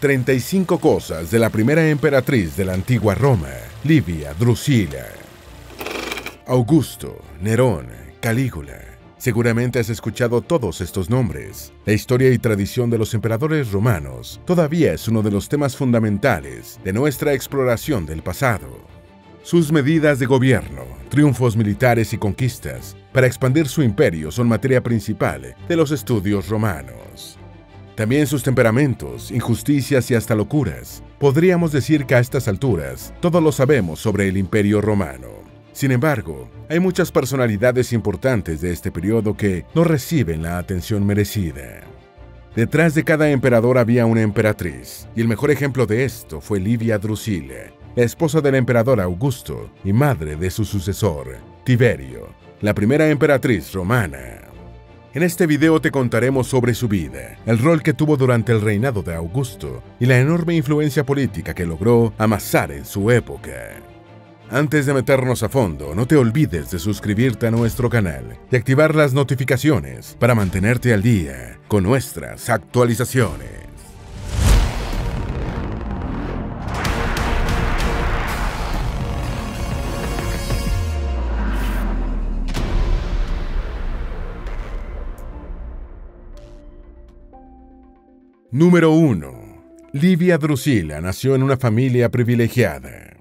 35 cosas de la primera emperatriz de la antigua Roma, Livia Drusila. Augusto, Nerón, Calígula. Seguramente has escuchado todos estos nombres. La historia y tradición de los emperadores romanos todavía es uno de los temas fundamentales de nuestra exploración del pasado. Sus medidas de gobierno, triunfos militares y conquistas para expandir su imperio son materia principal de los estudios romanos. También sus temperamentos, injusticias y hasta locuras. Podríamos decir que a estas alturas todo lo sabemos sobre el imperio romano. Sin embargo, hay muchas personalidades importantes de este periodo que no reciben la atención merecida. Detrás de cada emperador había una emperatriz, y el mejor ejemplo de esto fue Livia Drusila, la esposa del emperador Augusto y madre de su sucesor, Tiberio, la primera emperatriz romana. En este video te contaremos sobre su vida, el rol que tuvo durante el reinado de Augusto y la enorme influencia política que logró amasar en su época. Antes de meternos a fondo, no te olvides de suscribirte a nuestro canal y activar las notificaciones para mantenerte al día con nuestras actualizaciones. Número 1. Livia Drusila nació en una familia privilegiada.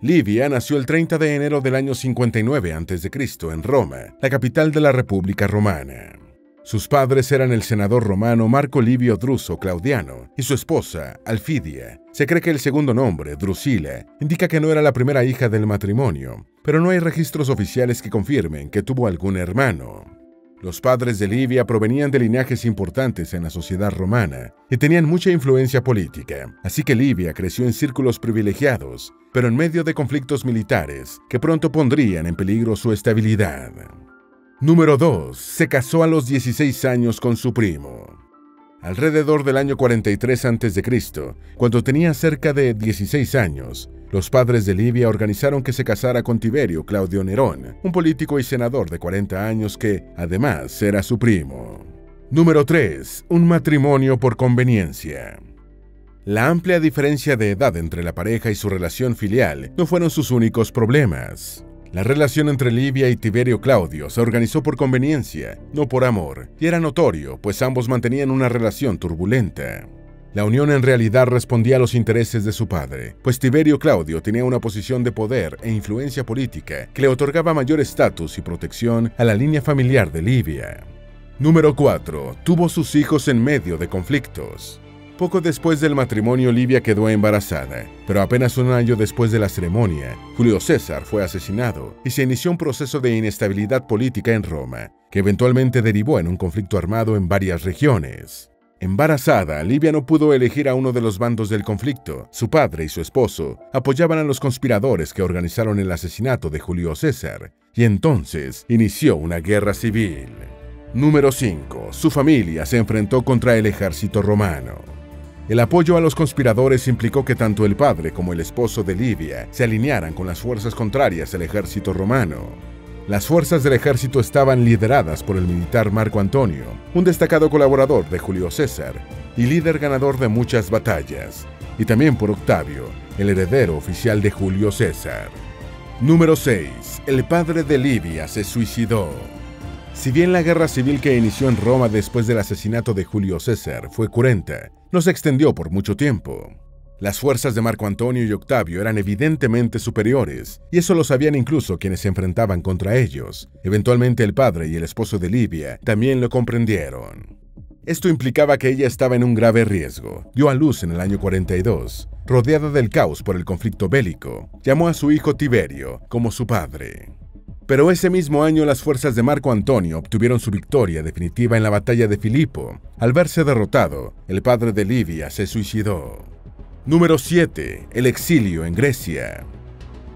Livia nació el 30 de enero del año 59 a.C. en Roma, la capital de la República Romana. Sus padres eran el senador romano Marco Livio Druso Claudiano y su esposa, Alfidia. Se cree que el segundo nombre, Drusila, indica que no era la primera hija del matrimonio, pero no hay registros oficiales que confirmen que tuvo algún hermano. Los padres de Livia provenían de linajes importantes en la sociedad romana y tenían mucha influencia política, así que Livia creció en círculos privilegiados, pero en medio de conflictos militares que pronto pondrían en peligro su estabilidad. Número 2. Se casó a los 16 años con su primo. Alrededor del año 43 a.C., cuando tenía cerca de 16 años, los padres de Livia organizaron que se casara con Tiberio Claudio Nerón, un político y senador de 40 años que, además, era su primo. Número 3. Un matrimonio por conveniencia. La amplia diferencia de edad entre la pareja y su relación filial no fueron sus únicos problemas. La relación entre Livia y Tiberio Claudio se organizó por conveniencia, no por amor, y era notorio, pues ambos mantenían una relación turbulenta. La unión en realidad respondía a los intereses de su padre, pues Tiberio Claudio tenía una posición de poder e influencia política que le otorgaba mayor estatus y protección a la línea familiar de Livia. Número 4. Tuvo sus hijos en medio de conflictos. Poco después del matrimonio, Livia quedó embarazada, pero apenas un año después de la ceremonia, Julio César fue asesinado y se inició un proceso de inestabilidad política en Roma, que eventualmente derivó en un conflicto armado en varias regiones. Embarazada, Livia no pudo elegir a uno de los bandos del conflicto. Su padre y su esposo apoyaban a los conspiradores que organizaron el asesinato de Julio César, y entonces inició una guerra civil. Número 5. Su familia se enfrentó contra el ejército romano. El apoyo a los conspiradores implicó que tanto el padre como el esposo de Livia se alinearan con las fuerzas contrarias al ejército romano. Las fuerzas del ejército estaban lideradas por el militar Marco Antonio, un destacado colaborador de Julio César y líder ganador de muchas batallas, y también por Octavio, el heredero oficial de Julio César. Número 6. El padre de Livia se suicidó. Si bien la guerra civil que inició en Roma después del asesinato de Julio César fue cruenta, no se extendió por mucho tiempo. Las fuerzas de Marco Antonio y Octavio eran evidentemente superiores, y eso lo sabían incluso quienes se enfrentaban contra ellos. Eventualmente el padre y el esposo de Livia también lo comprendieron. Esto implicaba que ella estaba en un grave riesgo. Dio a luz en el año 42. Rodeada del caos por el conflicto bélico, llamó a su hijo Tiberio como su padre. Pero ese mismo año las fuerzas de Marco Antonio obtuvieron su victoria definitiva en la batalla de Filipo. Al verse derrotado, el padre de Livia se suicidó. Número 7. El exilio en Grecia.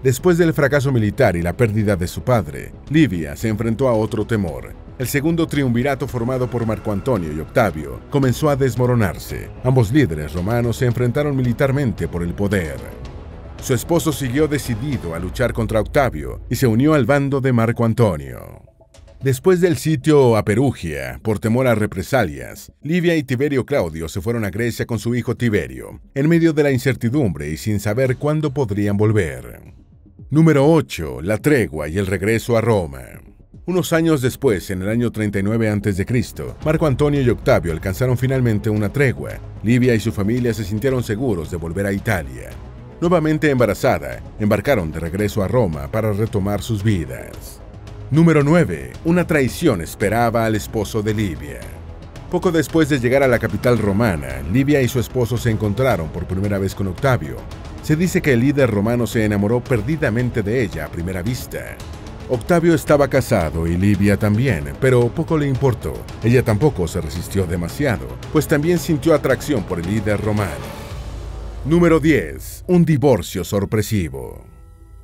Después del fracaso militar y la pérdida de su padre, Livia se enfrentó a otro temor. El segundo triunvirato formado por Marco Antonio y Octavio comenzó a desmoronarse. Ambos líderes romanos se enfrentaron militarmente por el poder. Su esposo siguió decidido a luchar contra Octavio y se unió al bando de Marco Antonio. Después del sitio a Perugia, por temor a represalias, Livia y Tiberio Claudio se fueron a Grecia con su hijo Tiberio, en medio de la incertidumbre y sin saber cuándo podrían volver. Número 8. La tregua y el regreso a Roma. Unos años después, en el año 39 a.C., Marco Antonio y Octavio alcanzaron finalmente una tregua. Livia y su familia se sintieron seguros de volver a Italia. Nuevamente embarazada, embarcaron de regreso a Roma para retomar sus vidas. Número 9. Una traición esperaba al esposo de Livia. Poco después de llegar a la capital romana, Livia y su esposo se encontraron por primera vez con Octavio. Se dice que el líder romano se enamoró perdidamente de ella a primera vista. Octavio estaba casado y Livia también, pero poco le importó. Ella tampoco se resistió demasiado, pues también sintió atracción por el líder romano. Número 10. Un divorcio sorpresivo.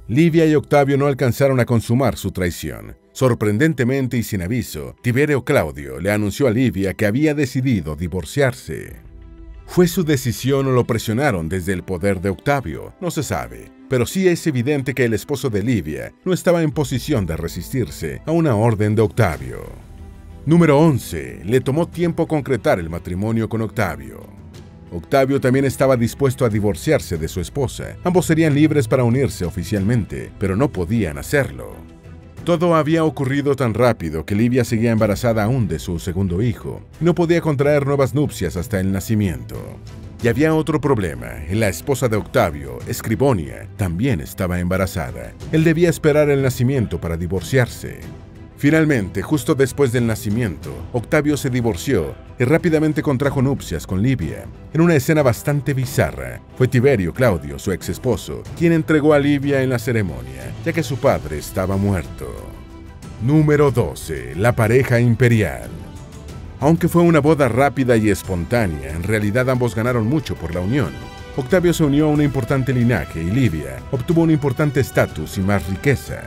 Livia y Octavio no alcanzaron a consumar su traición. Sorprendentemente y sin aviso, Tiberio Claudio le anunció a Livia que había decidido divorciarse. ¿Fue su decisión o lo presionaron desde el poder de Octavio? No se sabe, pero sí es evidente que el esposo de Livia no estaba en posición de resistirse a una orden de Octavio. Número 11. Le tomó tiempo concretar el matrimonio con Octavio. Octavio también estaba dispuesto a divorciarse de su esposa. Ambos serían libres para unirse oficialmente, pero no podían hacerlo. Todo había ocurrido tan rápido que Livia seguía embarazada aún de su segundo hijo y no podía contraer nuevas nupcias hasta el nacimiento. Y había otro problema. La esposa de Octavio, Escribonia, también estaba embarazada. Él debía esperar el nacimiento para divorciarse. Finalmente, justo después del nacimiento, Octavio se divorció y rápidamente contrajo nupcias con Livia. En una escena bastante bizarra, fue Tiberio Claudio, su ex esposo, quien entregó a Livia en la ceremonia, ya que su padre estaba muerto. Número 12. La pareja imperial. Aunque fue una boda rápida y espontánea, en realidad ambos ganaron mucho por la unión. Octavio se unió a un importante linaje y Livia obtuvo un importante estatus y más riqueza.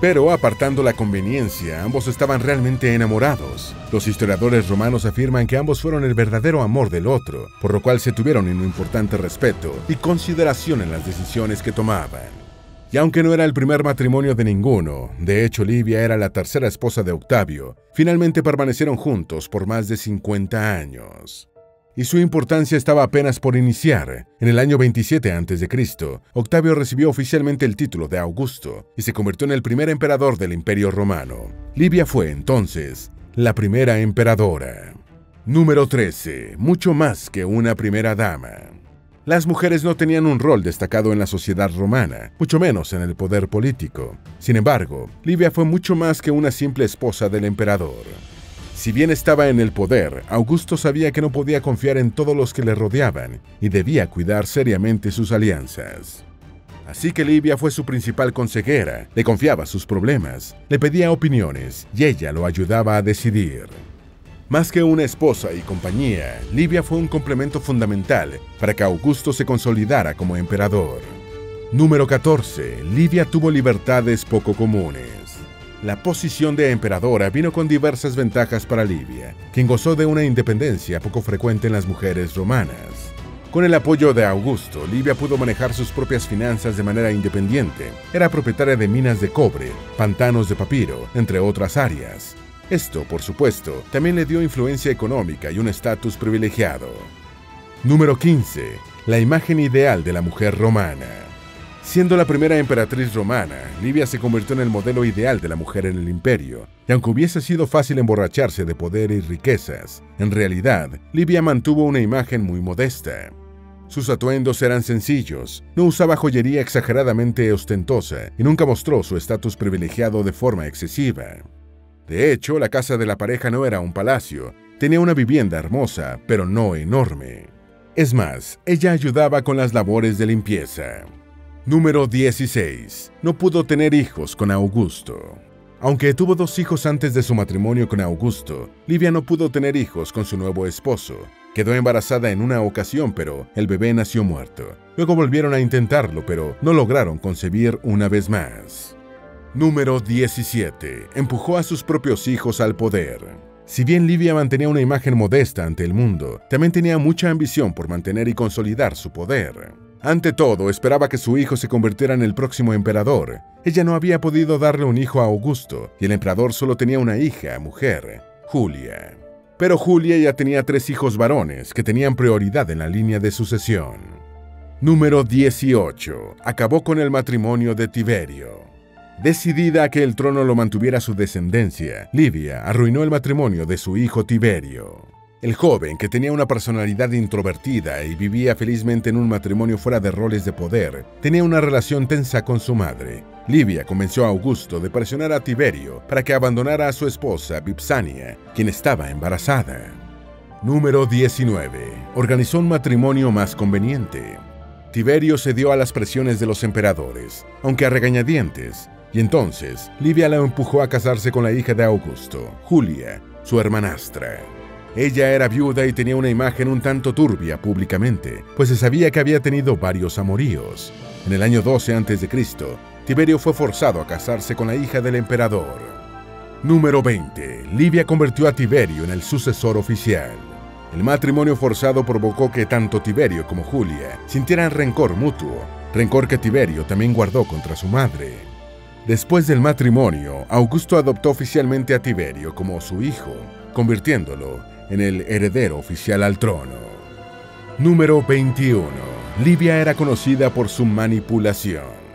Pero apartando la conveniencia, ambos estaban realmente enamorados. Los historiadores romanos afirman que ambos fueron el verdadero amor del otro, por lo cual se tuvieron un importante respeto y consideración en las decisiones que tomaban. Y aunque no era el primer matrimonio de ninguno, de hecho Livia era la tercera esposa de Octavio, finalmente permanecieron juntos por más de 50 años y su importancia estaba apenas por iniciar. En el año 27 a.C., Octavio recibió oficialmente el título de Augusto y se convirtió en el primer emperador del Imperio Romano. Livia fue entonces la primera emperadora. Número 13. Mucho más que una primera dama. Las mujeres no tenían un rol destacado en la sociedad romana, mucho menos en el poder político. Sin embargo, Livia fue mucho más que una simple esposa del emperador. Si bien estaba en el poder, Augusto sabía que no podía confiar en todos los que le rodeaban y debía cuidar seriamente sus alianzas. Así que Livia fue su principal consejera, le confiaba sus problemas, le pedía opiniones y ella lo ayudaba a decidir. Más que una esposa y compañía, Livia fue un complemento fundamental para que Augusto se consolidara como emperador. Número 14. Livia tuvo libertades poco comunes. La posición de emperadora vino con diversas ventajas para Livia, quien gozó de una independencia poco frecuente en las mujeres romanas. Con el apoyo de Augusto, Livia pudo manejar sus propias finanzas de manera independiente. Era propietaria de minas de cobre, pantanos de papiro, entre otras áreas. Esto, por supuesto, también le dio influencia económica y un estatus privilegiado. Número 15. La imagen ideal de la mujer romana. Siendo la primera emperatriz romana, Livia se convirtió en el modelo ideal de la mujer en el imperio, y aunque hubiese sido fácil emborracharse de poder y riquezas, en realidad, Livia mantuvo una imagen muy modesta. Sus atuendos eran sencillos, no usaba joyería exageradamente ostentosa y nunca mostró su estatus privilegiado de forma excesiva. De hecho, la casa de la pareja no era un palacio, tenía una vivienda hermosa, pero no enorme. Es más, ella ayudaba con las labores de limpieza. Número 16. No pudo tener hijos con Augusto. Aunque tuvo dos hijos antes de su matrimonio con Augusto, Livia no pudo tener hijos con su nuevo esposo. Quedó embarazada en una ocasión, pero el bebé nació muerto. Luego volvieron a intentarlo, pero no lograron concebir una vez más. Número 17. Empujó a sus propios hijos al poder. Si bien Livia mantenía una imagen modesta ante el mundo, también tenía mucha ambición por mantener y consolidar su poder. Ante todo, esperaba que su hijo se convirtiera en el próximo emperador. Ella no había podido darle un hijo a Augusto, y el emperador solo tenía una hija, mujer, Julia. Pero Julia ya tenía tres hijos varones que tenían prioridad en la línea de sucesión. Número 18. Acabó con el matrimonio de Tiberio. Decidida a que el trono lo mantuviera su descendencia, Livia arruinó el matrimonio de su hijo Tiberio. El joven, que tenía una personalidad introvertida y vivía felizmente en un matrimonio fuera de roles de poder, tenía una relación tensa con su madre. Livia convenció a Augusto de presionar a Tiberio para que abandonara a su esposa, Vipsania, quien estaba embarazada. Número 19. Organizó un matrimonio más conveniente. Tiberio cedió a las presiones de los emperadores, aunque a regañadientes, y entonces Livia la empujó a casarse con la hija de Augusto, Julia, su hermanastra. Ella era viuda y tenía una imagen un tanto turbia públicamente, pues se sabía que había tenido varios amoríos. En el año 12 a.C., Tiberio fue forzado a casarse con la hija del emperador. Número 20. Livia convirtió a Tiberio en el sucesor oficial. El matrimonio forzado provocó que tanto Tiberio como Julia sintieran rencor mutuo, rencor que Tiberio también guardó contra su madre. Después del matrimonio, Augusto adoptó oficialmente a Tiberio como su hijo, convirtiéndolo en el heredero oficial al trono. Número 21. Livia era conocida por su manipulación.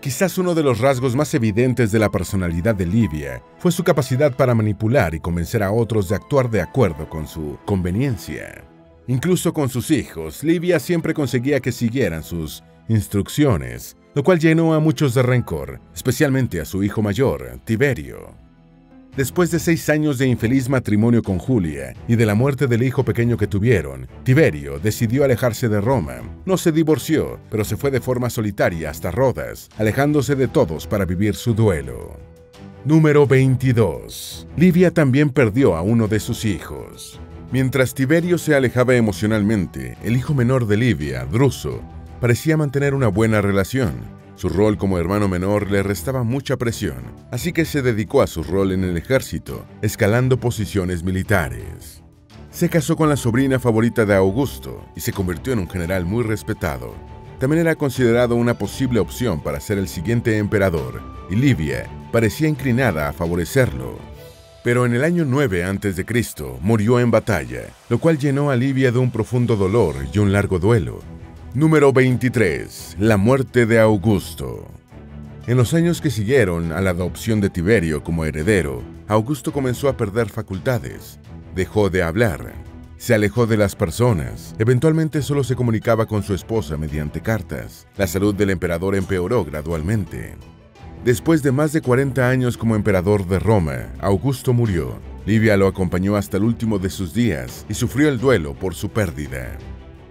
Quizás uno de los rasgos más evidentes de la personalidad de Livia fue su capacidad para manipular y convencer a otros de actuar de acuerdo con su conveniencia. Incluso con sus hijos, Livia siempre conseguía que siguieran sus instrucciones, lo cual llenó a muchos de rencor, especialmente a su hijo mayor, Tiberio. Después de seis años de infeliz matrimonio con Julia y de la muerte del hijo pequeño que tuvieron, Tiberio decidió alejarse de Roma. No se divorció, pero se fue de forma solitaria hasta Rodas, alejándose de todos para vivir su duelo. Número 22. Livia también perdió a uno de sus hijos. Mientras Tiberio se alejaba emocionalmente, el hijo menor de Livia, Druso, parecía mantener una buena relación. Su rol como hermano menor le restaba mucha presión, así que se dedicó a su rol en el ejército, escalando posiciones militares. Se casó con la sobrina favorita de Augusto y se convirtió en un general muy respetado. También era considerado una posible opción para ser el siguiente emperador, y Livia parecía inclinada a favorecerlo. Pero en el año 9 a.C. murió en batalla, lo cual llenó a Livia de un profundo dolor y un largo duelo, Número 23. La muerte de Augusto. En los años que siguieron a la adopción de Tiberio como heredero, Augusto comenzó a perder facultades. Dejó de hablar. Se alejó de las personas. Eventualmente solo se comunicaba con su esposa mediante cartas. La salud del emperador empeoró gradualmente. Después de más de 40 años como emperador de Roma, Augusto murió. Livia lo acompañó hasta el último de sus días y sufrió el duelo por su pérdida.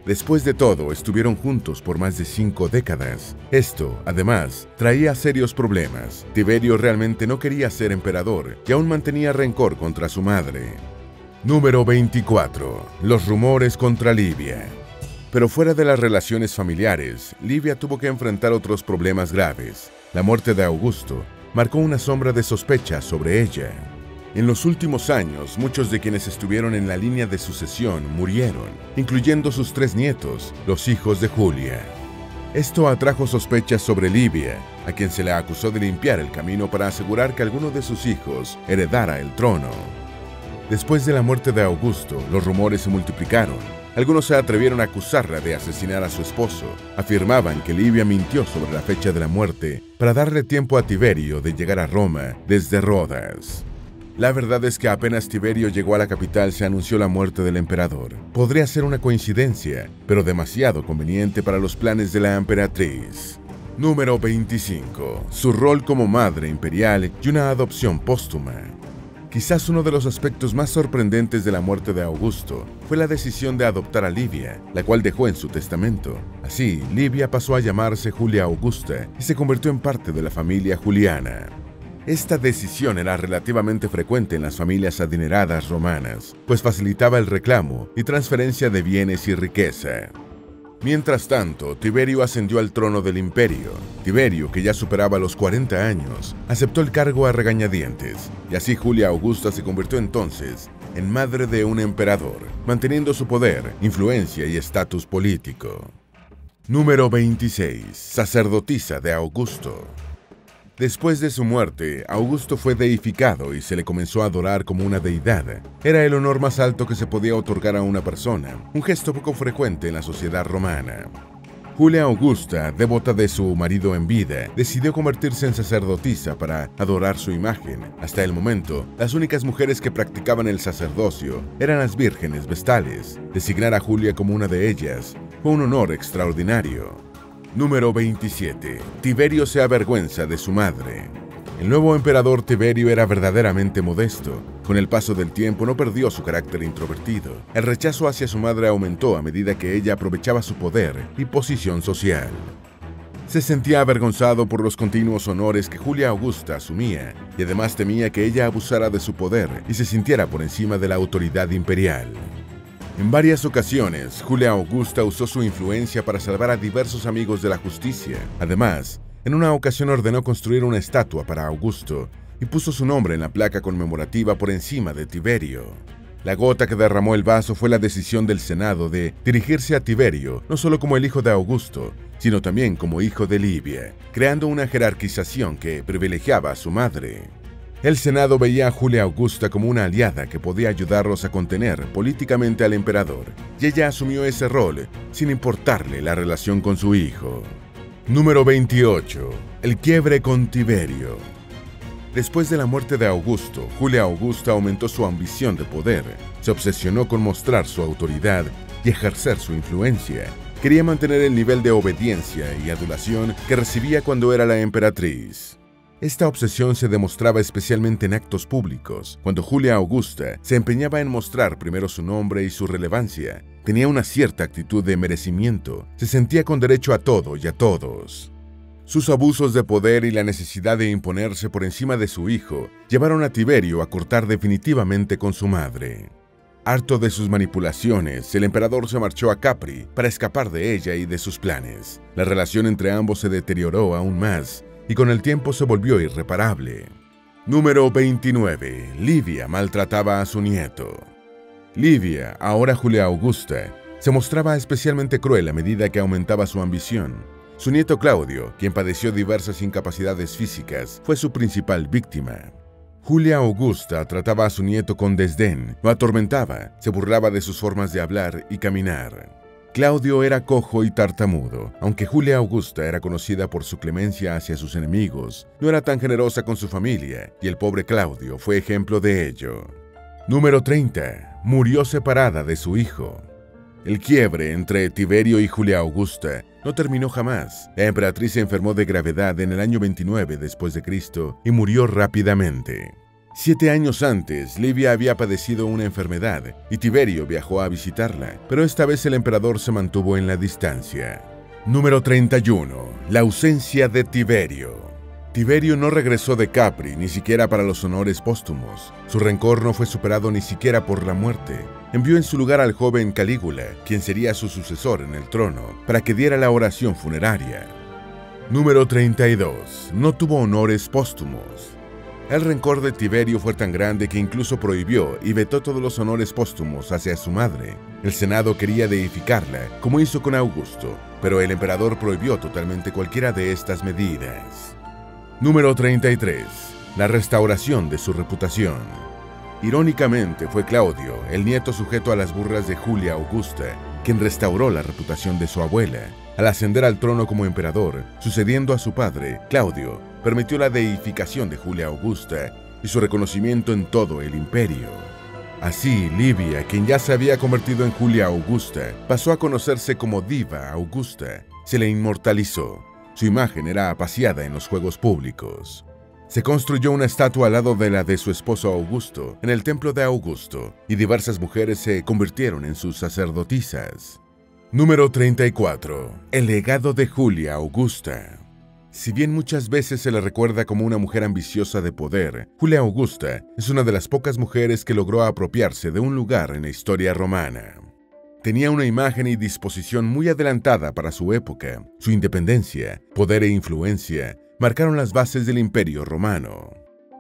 Después de todo, estuvieron juntos por más de cinco décadas. Esto, además, traía serios problemas. Tiberio realmente no quería ser emperador y aún mantenía rencor contra su madre. Número 24. Los rumores contra Livia. Pero fuera de las relaciones familiares, Livia tuvo que enfrentar otros problemas graves. La muerte de Augusto marcó una sombra de sospecha sobre ella. En los últimos años, muchos de quienes estuvieron en la línea de sucesión murieron, incluyendo sus tres nietos, los hijos de Julia. Esto atrajo sospechas sobre Livia, a quien se le acusó de limpiar el camino para asegurar que alguno de sus hijos heredara el trono. Después de la muerte de Augusto, los rumores se multiplicaron. Algunos se atrevieron a acusarla de asesinar a su esposo. Afirmaban que Livia mintió sobre la fecha de la muerte para darle tiempo a Tiberio de llegar a Roma desde Rodas. La verdad es que apenas Tiberio llegó a la capital se anunció la muerte del emperador. Podría ser una coincidencia, pero demasiado conveniente para los planes de la emperatriz. Número 25. Su rol como madre imperial y una adopción póstuma. Quizás uno de los aspectos más sorprendentes de la muerte de Augusto fue la decisión de adoptar a Livia, la cual dejó en su testamento. Así, Livia pasó a llamarse Julia Augusta y se convirtió en parte de la familia Juliana. Esta decisión era relativamente frecuente en las familias adineradas romanas, pues facilitaba el reclamo y transferencia de bienes y riqueza. Mientras tanto, Tiberio ascendió al trono del imperio. Tiberio, que ya superaba los 40 años, aceptó el cargo a regañadientes, y así Julia Augusta se convirtió entonces en madre de un emperador, manteniendo su poder, influencia y estatus político. Número 26. Sacerdotisa de Augusto. Después de su muerte, Augusto fue deificado y se le comenzó a adorar como una deidad. Era el honor más alto que se podía otorgar a una persona, un gesto poco frecuente en la sociedad romana. Julia Augusta, devota de su marido en vida, decidió convertirse en sacerdotisa para adorar su imagen. Hasta el momento, las únicas mujeres que practicaban el sacerdocio eran las vírgenes vestales. Designar a Julia como una de ellas fue un honor extraordinario. Número 27. Tiberio se avergüenza de su madre. El nuevo emperador Tiberio era verdaderamente modesto. Con el paso del tiempo no perdió su carácter introvertido. El rechazo hacia su madre aumentó a medida que ella aprovechaba su poder y posición social. Se sentía avergonzado por los continuos honores que Julia Augusta asumía y además temía que ella abusara de su poder y se sintiera por encima de la autoridad imperial. En varias ocasiones, Julia Augusta usó su influencia para salvar a diversos amigos de la justicia. Además, en una ocasión ordenó construir una estatua para Augusto y puso su nombre en la placa conmemorativa por encima de Tiberio. La gota que derramó el vaso fue la decisión del Senado de dirigirse a Tiberio no solo como el hijo de Augusto, sino también como hijo de Livia, creando una jerarquización que privilegiaba a su madre. El Senado veía a Julia Augusta como una aliada que podía ayudarlos a contener políticamente al emperador, y ella asumió ese rol sin importarle la relación con su hijo. Número 28. El quiebre con Tiberio. Después de la muerte de Augusto, Julia Augusta aumentó su ambición de poder, se obsesionó con mostrar su autoridad y ejercer su influencia. Quería mantener el nivel de obediencia y adulación que recibía cuando era la emperatriz. Esta obsesión se demostraba especialmente en actos públicos, cuando Julia Augusta se empeñaba en mostrar primero su nombre y su relevancia. Tenía una cierta actitud de merecimiento, se sentía con derecho a todo y a todos. Sus abusos de poder y la necesidad de imponerse por encima de su hijo llevaron a Tiberio a cortar definitivamente con su madre. Harto de sus manipulaciones, el emperador se marchó a Capri para escapar de ella y de sus planes. La relación entre ambos se deterioró aún más y con el tiempo se volvió irreparable. Número 29. Livia maltrataba a su nieto. Livia, ahora Julia Augusta, se mostraba especialmente cruel a medida que aumentaba su ambición. Su nieto Claudio, quien padeció diversas incapacidades físicas, fue su principal víctima. Julia Augusta trataba a su nieto con desdén, lo atormentaba, se burlaba de sus formas de hablar y caminar. Claudio era cojo y tartamudo. Aunque Julia Augusta era conocida por su clemencia hacia sus enemigos, no era tan generosa con su familia, y el pobre Claudio fue ejemplo de ello. Número 30. Murió separada de su hijo. El quiebre entre Tiberio y Julia Augusta no terminó jamás. La emperatriz se enfermó de gravedad en el año 29 después de Cristo y murió rápidamente. Siete años antes, Livia había padecido una enfermedad y Tiberio viajó a visitarla, pero esta vez el emperador se mantuvo en la distancia. Número 31. La ausencia de Tiberio. Tiberio no regresó de Capri ni siquiera para los honores póstumos. Su rencor no fue superado ni siquiera por la muerte. Envió en su lugar al joven Calígula, quien sería su sucesor en el trono, para que diera la oración funeraria. Número 32. No tuvo honores póstumos. El rencor de Tiberio fue tan grande que incluso prohibió y vetó todos los honores póstumos hacia su madre. El Senado quería deificarla, como hizo con Augusto, pero el emperador prohibió totalmente cualquiera de estas medidas. Número 33. La restauración de su reputación. Irónicamente fue Claudio, el nieto sujeto a las burlas de Julia Augusta, quien restauró la reputación de su abuela, al ascender al trono como emperador, sucediendo a su padre, Claudio, permitió la deificación de Julia Augusta y su reconocimiento en todo el imperio. Así, Livia, quien ya se había convertido en Julia Augusta, pasó a conocerse como Diva Augusta. Se le inmortalizó. Su imagen era apaciada en los Juegos Públicos. Se construyó una estatua al lado de la de su esposo Augusto, en el templo de Augusto, y diversas mujeres se convirtieron en sus sacerdotisas. Número 34. El legado de Julia Augusta. Si bien muchas veces se le recuerda como una mujer ambiciosa de poder, Julia Augusta es una de las pocas mujeres que logró apropiarse de un lugar en la historia romana. Tenía una imagen y disposición muy adelantada para su época. Su independencia, poder e influencia marcaron las bases del imperio romano.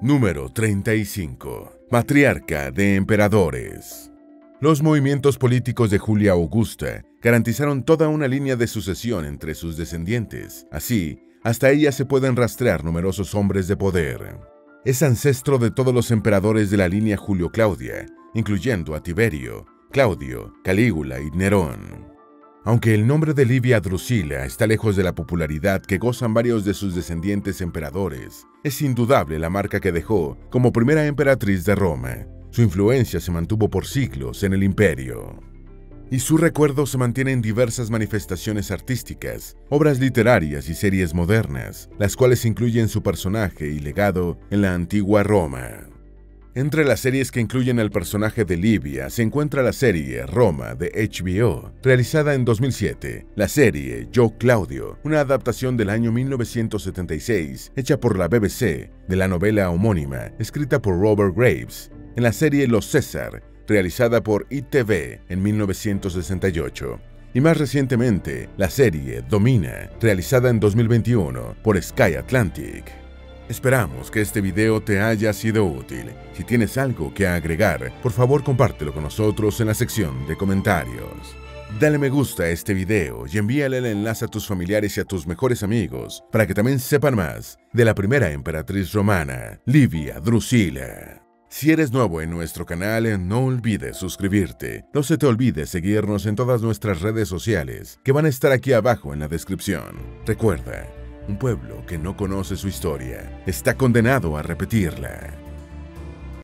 Número 35. Matriarca de emperadores. Los movimientos políticos de Julia Augusta garantizaron toda una línea de sucesión entre sus descendientes. Así, hasta ella se pueden rastrear numerosos hombres de poder. Es ancestro de todos los emperadores de la línea Julio-Claudia, incluyendo a Tiberio, Claudio, Calígula y Nerón. Aunque el nombre de Livia Drusila está lejos de la popularidad que gozan varios de sus descendientes emperadores, es indudable la marca que dejó como primera emperatriz de Roma. Su influencia se mantuvo por siglos en el imperio. Y su recuerdo se mantiene en diversas manifestaciones artísticas, obras literarias y series modernas, las cuales incluyen su personaje y legado en la antigua Roma. Entre las series que incluyen el personaje de Livia se encuentra la serie Roma de HBO, realizada en 2007, la serie Yo Claudio, una adaptación del año 1976 hecha por la BBC de la novela homónima escrita por Robert Graves, en la serie Los César, realizada por ITV en 1968, y más recientemente la serie Domina, realizada en 2021 por Sky Atlantic. Esperamos que este video te haya sido útil. Si tienes algo que agregar, por favor compártelo con nosotros en la sección de comentarios. Dale me gusta a este video y envíale el enlace a tus familiares y a tus mejores amigos para que también sepan más de la primera emperatriz romana, Livia Drusila. Si eres nuevo en nuestro canal, no olvides suscribirte. No se te olvide seguirnos en todas nuestras redes sociales, que van a estar aquí abajo en la descripción. Recuerda, un pueblo que no conoce su historia está condenado a repetirla.